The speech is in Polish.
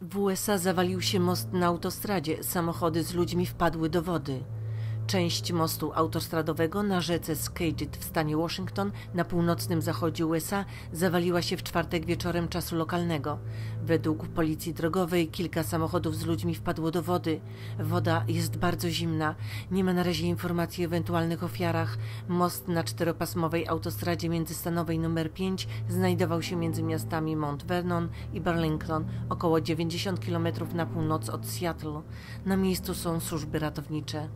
W USA zawalił się most na autostradzie. Samochody z ludźmi wpadły do wody. Część mostu autostradowego na rzece Skagit w stanie Washington na północnym zachodzie USA zawaliła się w czwartek wieczorem czasu lokalnego. Według policji drogowej kilka samochodów z ludźmi wpadło do wody. Woda jest bardzo zimna. Nie ma na razie informacji o ewentualnych ofiarach. Most na czteropasmowej autostradzie międzystanowej nr 5 znajdował się między miastami Mount Vernon i Burlington, około 90 km na północ od Seattle. Na miejscu są służby ratownicze.